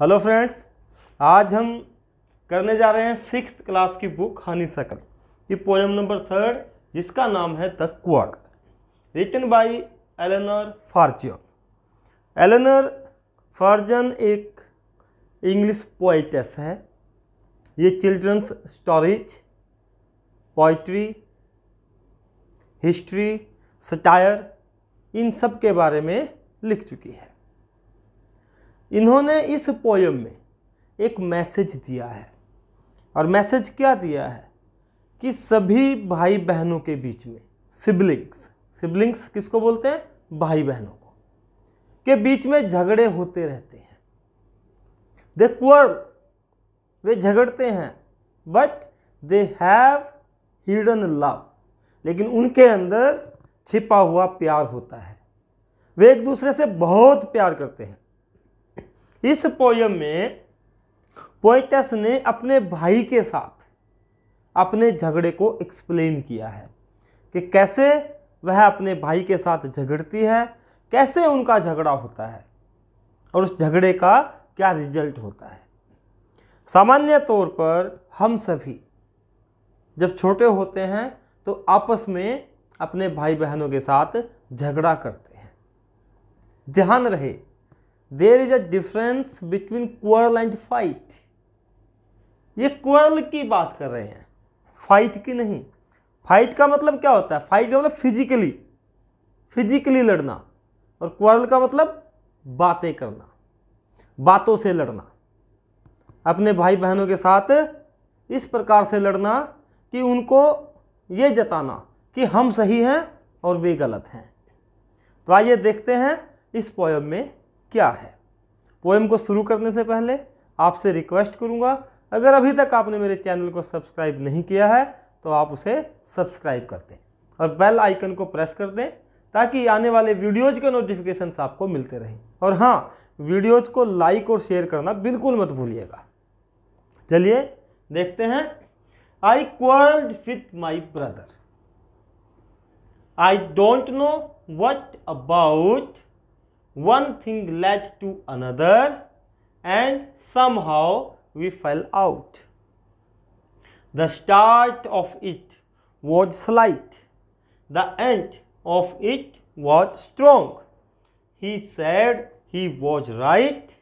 Hello friends आज हम करने जा रहे हैं सिक्स क्लास की बुक हनी सकल की पोएम नंबर थर्ड जिसका नाम है the quarrel written by Eleanor Farjeon Eleanor Farjeon एक इंग्लिश पोइटेस है. ये children's stories poetry history satire इन सब के बारे में लिख चुकी है। इन्होंने इस पोयम में एक मैसेज दिया है। और मैसेज क्या दिया है? कि सभी भाई बहनों के बीच में सिबलिंग्स सिबलिंग्स किसको बोलते हैं? भाई बहनों को, के बीच में झगड़े होते रहते हैं। दे क्वर्ल वे झगड़ते हैं but they have hidden love लेकिन उनके अंदर छिपा हुआ प्यार होता है। वे एक दूसरे से बहुत प्यार करते हैं। इस पोयम में पोइटस ने अपने भाई के साथ अपने झगड़े को एक्सप्लेन किया है कि कैसे वह अपने भाई के साथ झगड़ती है, कैसे उनका झगड़ा होता है और उस झगड़े का क्या रिज़ल्ट होता है। सामान्य तौर पर हम सभी जब छोटे होते हैं तो आपस में अपने भाई बहनों के साथ झगड़ा करते हैं। ध्यान रहे there is a difference between quarrel and fight ये क्वर्ल की बात कर रहे हैं। फाइट की नहीं। फाइट का मतलब क्या होता है? फाइट का मतलब फिजिकली फिजिकली लड़ना। और क्वर्ल का मतलब बातें करना। बातों से लड़ना। अपने भाई बहनों के साथ इस प्रकार से लड़ना कि उनको ये जताना कि हम सही हैं और वे गलत हैं। तो आइए देखते हैं इस पोयम में क्या है? पोएम को शुरू करने से पहले आपसे रिक्वेस्ट करूँगा, अगर अभी तक आपने मेरे चैनल को सब्सक्राइब नहीं किया है तो आप उसे सब्सक्राइब कर दें और बेल आइकन को प्रेस कर दें ताकि आने वाले वीडियोज़ के नोटिफिकेशन आपको मिलते रहें। और हाँ वीडियोज़ को लाइक और शेयर करना बिल्कुल मत भूलिएगा। चलिए देखते हैं। I quarrelled with my brother I don't know what about one thing led to another and somehow we fell out. The start of it was slight, the end of it was strong. He said he was right,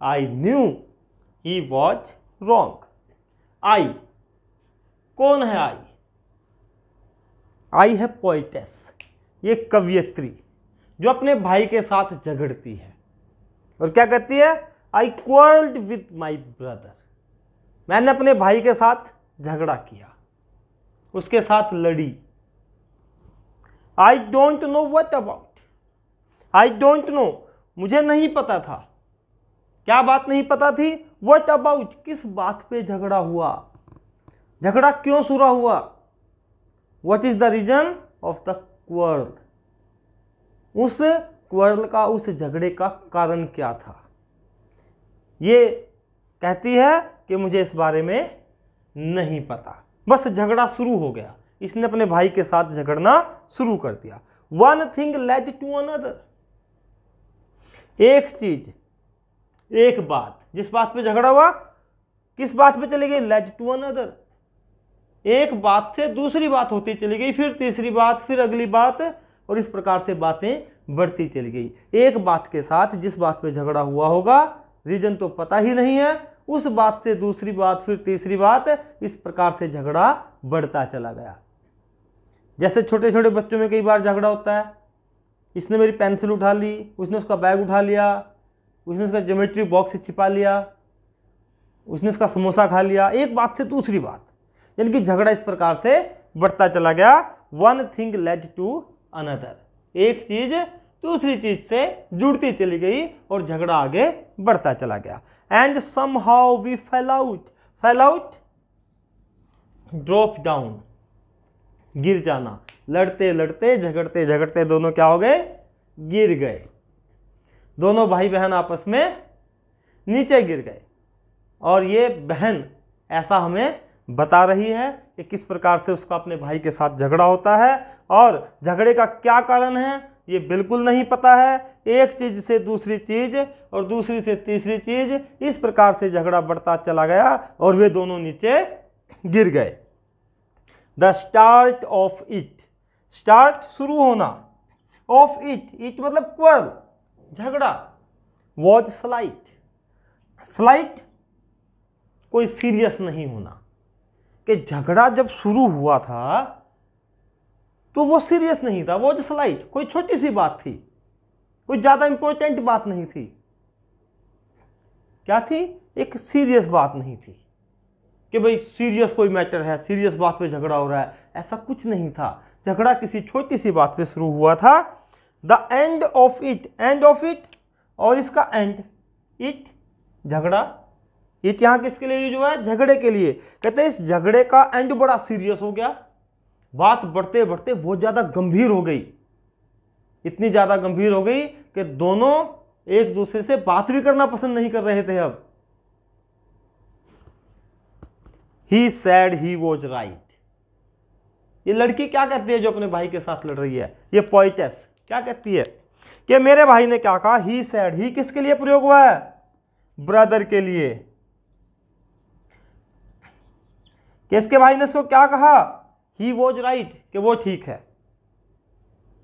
I knew he was wrong. I कौन है आई आई है poetess ये कवियत्री जो अपने भाई के साथ झगड़ती है। और क्या कहती है? आई क्वर्ल्ड विथ माई ब्रदर मैंने अपने भाई के साथ झगड़ा किया। उसके साथ लड़ी। I don't know what about I don't know मुझे नहीं पता था। क्या बात नहीं पता थी? वट अबाउट किस बात पे झगड़ा हुआ? झगड़ा क्यों शुरू हुआ? What is the reason of the quarrel उस क्वर्ल का, उस झगड़े का कारण क्या था? ये कहती है कि मुझे इस बारे में नहीं पता। बस झगड़ा शुरू हो गया। इसने अपने भाई के साथ झगड़ना शुरू कर दिया। One thing led to another एक चीज़, एक बात। जिस बात पे झगड़ा हुआ, किस बात पे चली गई? लेड टू अनदर एक बात से दूसरी बात होती चली गई, फिर तीसरी बात, फिर अगली बात। और इस प्रकार से बातें बढ़ती चली गई। एक बात के साथ जिस बात पे झगड़ा हुआ होगा रीजन तो पता ही नहीं है, उस बात से दूसरी बात, फिर तीसरी बात, इस प्रकार से झगड़ा बढ़ता चला गया। जैसे छोटे छोटे बच्चों में कई बार झगड़ा होता है। इसने मेरी पेंसिल उठा ली, उसने उसका बैग उठा लिया, उसने उसका ज्योमेट्री बॉक्स छिपा लिया, उसने उसका समोसा खा लिया, एक बात से दूसरी बात। यानी कि झगड़ा इस प्रकार से बढ़ता चला गया। One thing led to another. एक चीज़ दूसरी चीज़ से जुड़ती चली गई और झगड़ा आगे बढ़ता चला गया। And somehow we fell out fell out drop down गिर जाना। लड़ते लड़ते, झगड़ते झगड़ते दोनों क्या हो गए? गिर गए। दोनों भाई बहन आपस में नीचे गिर गए। और ये बहन ऐसा हमें बता रही है कि किस प्रकार से उसका अपने भाई के साथ झगड़ा होता है और झगड़े का क्या कारण है, ये बिल्कुल नहीं पता है। एक चीज़ से दूसरी चीज़ और दूसरी से तीसरी चीज़, इस प्रकार से झगड़ा बढ़ता चला गया और वे दोनों नीचे गिर गए। The start of it start शुरू होना। ऑफ़ इट इट मतलब क्वर्ल झगड़ा। वॉज़ स्लाइट स्लाइट कोई सीरियस नहीं होना। कि झगड़ा जब शुरू हुआ था तो वो सीरियस नहीं था, वो स्लाइट कोई छोटी सी बात थी, कोई ज़्यादा इंपॉर्टेंट बात नहीं थी। क्या थी? एक सीरियस बात नहीं थी कि भाई सीरियस कोई मैटर है सीरियस बात पे झगड़ा हो रहा है, ऐसा कुछ नहीं था। झगड़ा किसी छोटी सी बात पे शुरू हुआ था। The end of it end of it और इसका एंड इट झगड़ा इट यहाँ किसके लिए हुआ है? झगड़े के लिए। कहते हैं, इस झगड़े का एंड बड़ा सीरियस हो गया। बात बढ़ते बढ़ते बहुत ज़्यादा गंभीर हो गई। इतनी ज़्यादा गंभीर हो गई कि दोनों एक दूसरे से बात भी करना पसंद नहीं कर रहे थे अब। He said he was right ये लड़की क्या कहती है जो अपने भाई के साथ लड़ रही है? ये पॉइटस क्या कहती है? कि मेरे भाई ने क्या कहा? ही सैड ही किसके लिए प्रयोग हुआ है? ब्रदर के लिए। किसके भाई ने इसको क्या कहा? ही वॉज़ राइट कि वो ठीक है।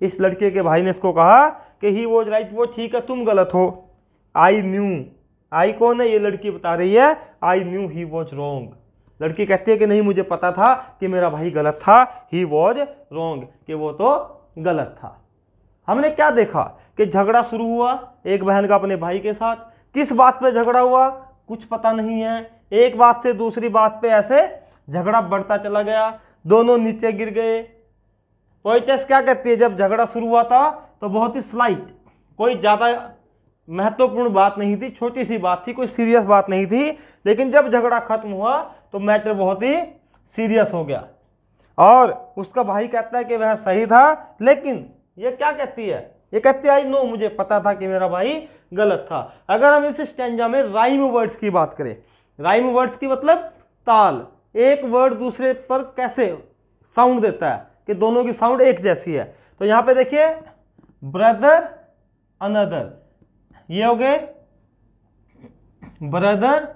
इस लड़के के भाई ने इसको कहा कि ही वॉज़ राइट वो ठीक है, तुम गलत हो। आई न्यू आई कौन है? ये लड़की बता रही है। I knew he was wrong लड़की कहती है कि नहीं, मुझे पता था कि मेरा भाई गलत था। ही वॉज़ रॉन्ग कि वो तो गलत था। हमने क्या देखा? कि झगड़ा शुरू हुआ एक बहन का अपने भाई के साथ। किस बात पे झगड़ा हुआ? कुछ पता नहीं है। एक बात से दूसरी बात पे ऐसे झगड़ा बढ़ता चला गया, दोनों नीचे गिर गए। पोइटेस क्या कहती है, जब झगड़ा शुरू हुआ था तो बहुत ही स्लाइट कोई ज़्यादा महत्वपूर्ण बात नहीं थी, छोटी सी बात थी, कोई सीरियस बात नहीं थी, लेकिन जब झगड़ा खत्म हुआ तो मैटर बहुत ही सीरियस हो गया। और उसका भाई कहता है कि वह सही था, लेकिन ये क्या कहती है? ये कहती है, आई नो, मुझे पता था कि मेरा भाई गलत था। अगर हम इस स्टेंजा में राइम वर्ड्स की बात करें राइम वर्ड्स की मतलब ताल। एक वर्ड दूसरे पर कैसे साउंड देता है? कि दोनों की साउंड एक जैसी है। तो यहाँ पे देखिए ब्रदर अनदर ये हो गए ब्रदर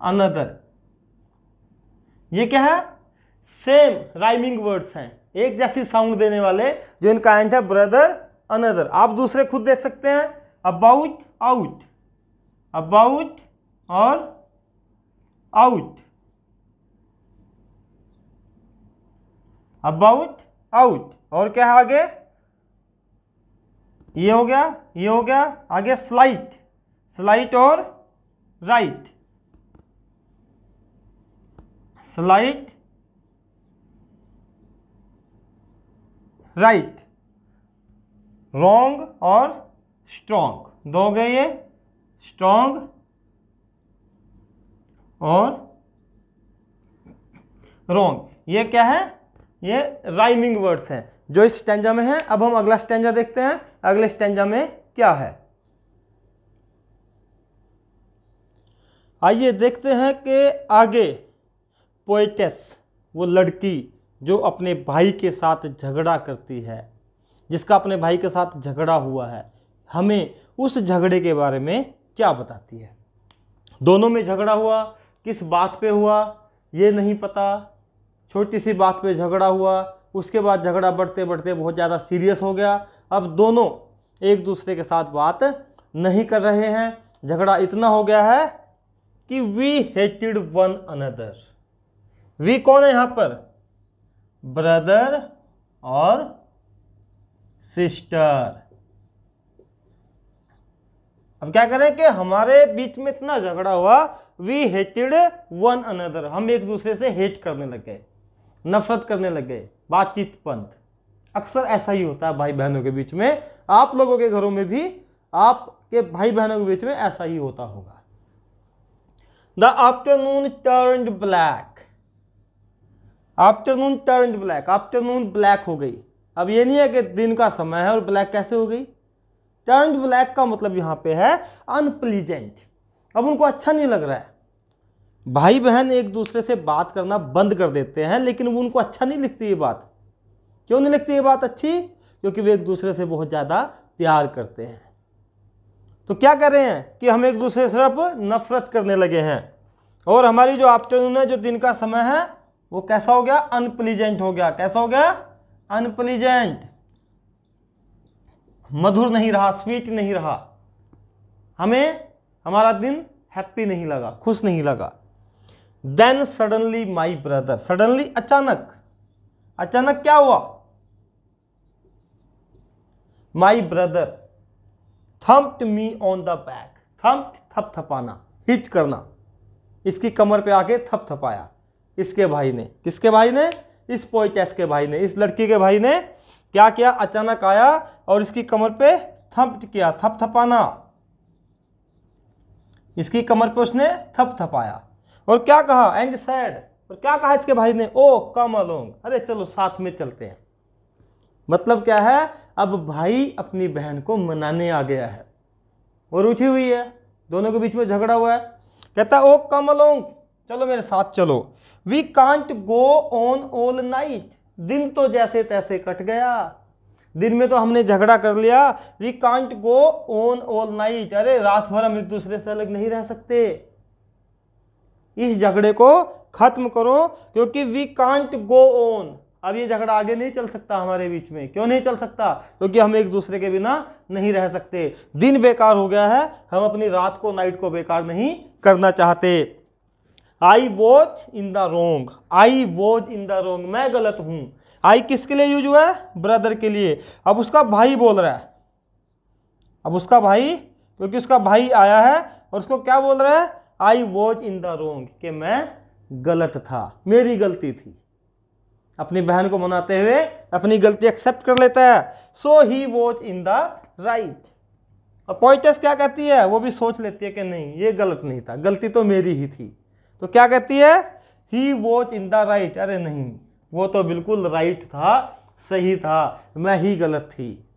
अनदर ये क्या है? सेम राइमिंग वर्ड्स हैं। एक जैसी साउंड देने वाले जो इनका एंड है ब्रदर अनदर आप दूसरे खुद देख सकते हैं अबाउट आउट अबाउट और आउट अबाउट आउट और क्या है आगे? ये हो गया, ये हो गया, आगे स्लाइट स्लाइट और राइट स्लाइट राइट रॉन्ग और स्ट्रॉन्ग दो गए ये स्ट्रॉन्ग और रॉन्ग ये क्या है? ये राइमिंग वर्ड्स हैं। जो इस स्टेंजा में है, अब हम अगला स्टेंजा देखते हैं। अगले स्टेंजा में क्या है? आइए देखते हैं कि आगे पोइटेस वो लड़की जो अपने भाई के साथ झगड़ा करती है, जिसका अपने भाई के साथ झगड़ा हुआ है, हमें उस झगड़े के बारे में क्या बताती है? दोनों में झगड़ा हुआ, किस बात पे हुआ, ये नहीं पता छोटी सी बात पे झगड़ा हुआ, उसके बाद झगड़ा बढ़ते बढ़ते बहुत ज़्यादा सीरियस हो गया। अब दोनों एक दूसरे के साथ बात नहीं कर रहे हैं। झगड़ा इतना हो गया है कि we hated one another we कौन है यहाँ पर? ब्रदर और सिस्टर अब क्या करें कि हमारे बीच में इतना झगड़ा हुआ वी हेटेड वन अनदर हम एक दूसरे से हेट करने लग गए। नफरत करने लग गए। बातचीत पंथ अक्सर ऐसा ही होता है भाई बहनों के बीच में। आप लोगों के घरों में भी आपके भाई बहनों के बीच में ऐसा ही होता होगा। The afternoon turn black afternoon turn black afternoon black हो गई। अब ये नहीं है कि दिन का समय है और ब्लैक कैसे हो गई? टर्न ब्लैक का मतलब यहाँ पे है अनप्लीजेंट अब उनको अच्छा नहीं लग रहा है। भाई बहन एक दूसरे से बात करना बंद कर देते हैं, लेकिन वो उनको अच्छा नहीं लिखती ये बात। क्यों नहीं लिखती ये बात अच्छी? क्योंकि वे एक दूसरे से बहुत ज़्यादा प्यार करते हैं। तो क्या कर रहे हैं कि हम एक दूसरे से सिर्फ़ नफरत करने लगे हैं? और हमारी जो आफ्टरनून है, जो दिन का समय है, वो कैसा हो गया? अनप्लीजेंट हो गया। कैसा हो गया? अनप्लीजेंट मधुर नहीं रहा स्वीट नहीं रहा। हमें, हमारा दिन हैप्पी नहीं लगा, खुश नहीं लगा। Then suddenly my brother suddenly अचानक अचानक क्या हुआ? My brother thumped me on the back thumped थप थपाना हिट करना। इसकी कमर पे आके थप थपाया इसके भाई ने, किसके भाई ने? इस पोइटेस के भाई ने, इस लड़की के भाई ने क्या किया? अचानक आया और इसकी कमर पे थप किया थप थपाना इसकी कमर पे उसने थप थपाया और क्या कहा? एंड सैड और क्या कहा इसके भाई ने? Oh, come along. अरे चलो, साथ में चलते हैं। मतलब क्या है? अब भाई अपनी बहन को मनाने आ गया है। और उठी हुई है। दोनों के बीच में झगड़ा हुआ है। कहता ओ, कम अलोंग। चलो मेरे साथ चलो। We can't go on all night दिन तो जैसे तैसे कट गया। दिन में तो हमने झगड़ा कर लिया। We can't go on all night अरे, रात भर हम एक दूसरे से अलग नहीं रह सकते। इस झगड़े को खत्म करो, क्योंकि वी कांट गो ऑन अब ये झगड़ा आगे नहीं चल सकता हमारे बीच में। क्यों नहीं चल सकता? क्योंकि हम एक दूसरे के बिना नहीं रह सकते। दिन बेकार हो गया है, हम अपनी रात को नाइट को बेकार नहीं करना चाहते। I was in the wrong I was in the wrong मैं गलत हूँ। आई किसके लिए यूज़ हुआ है? ब्रदर के लिए। अब उसका भाई बोल रहा है। अब उसका भाई, क्योंकि उसका भाई आया है और उसको क्या बोल रहा है? I was in the wrong कि मैं गलत था, मेरी गलती थी। अपनी बहन को मनाते हुए अपनी गलती एक्सेप्ट कर लेता है। So he was in the right और पॉइंटस क्या कहती है? वो भी सोच लेती है कि नहीं, ये गलत नहीं था, गलती तो मेरी ही थी। तो क्या कहती है? He was in the right अरे नहीं, वो तो बिल्कुल राइट था, सही था, मैं ही गलत थी।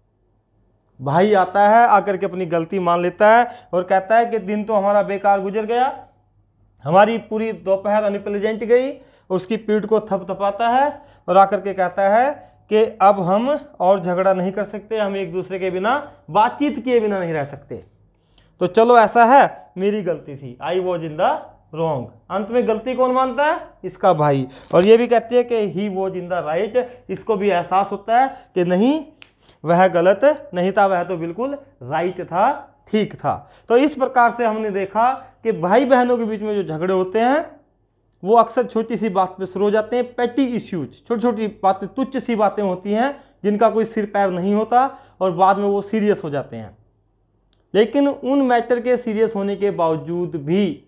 भाई आता है, आकर के अपनी गलती मान लेता है और कहता है कि दिन तो हमारा बेकार गुजर गया। हमारी पूरी दोपहर अनप्लेजेंट गई, उसकी पीठ को थपथपाता है और आकर के कहता है कि अब हम और झगड़ा नहीं कर सकते, हम एक दूसरे के बिना बातचीत किए बिना नहीं रह सकते। तो चलो ऐसा है, मेरी गलती थी। I was in the wrong अंत में गलती कौन मानता है? इसका भाई। और ये भी कहती है कि he was in the right इसको भी एहसास होता है कि नहीं वह गलत नहीं था, वह तो बिल्कुल राइट था, ठीक था। तो इस प्रकार से हमने देखा कि भाई बहनों के बीच में जो झगड़े होते हैं, वो अक्सर छोटी सी बात पे शुरू हो जाते हैं पैटी इश्यूज़ छोटी छोटी बातें, तुच्छ सी बातें होती हैं, जिनका कोई सिर पैर नहीं होता और बाद में वो सीरियस हो जाते हैं। लेकिन उन मैटर के सीरियस होने के बावजूद भी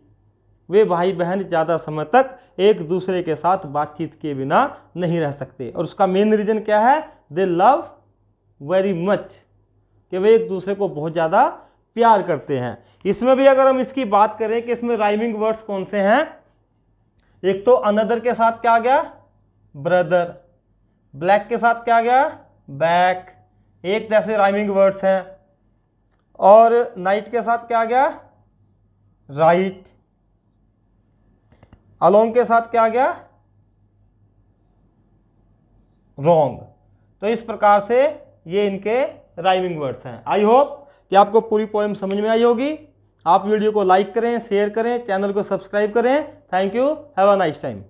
वे भाई बहन ज़्यादा समय तक एक दूसरे के साथ बातचीत किए बिना नहीं रह सकते। और उसका मेन रीज़न क्या है? दे लव वेरी मच कि वे एक दूसरे को बहुत ज़्यादा प्यार करते हैं। इसमें भी अगर हम इसकी बात करें कि इसमें राइमिंग वर्ड्स कौन से हैं, एक तो अनदर के साथ क्या आ गया? ब्रदर ब्लैक के साथ क्या आ गया? बैक एक जैसे राइमिंग वर्ड्स हैं। और नाइट के साथ क्या आ गया? राइट अलोंग के साथ क्या आ गया? रॉन्ग तो इस प्रकार से ये इनके राइमिंग वर्ड्स हैं। आई होप कि आपको पूरी पोएम समझ में आई होगी। आप वीडियो को लाइक करें शेयर करें चैनल को सब्सक्राइब करें। Thank you have a nice time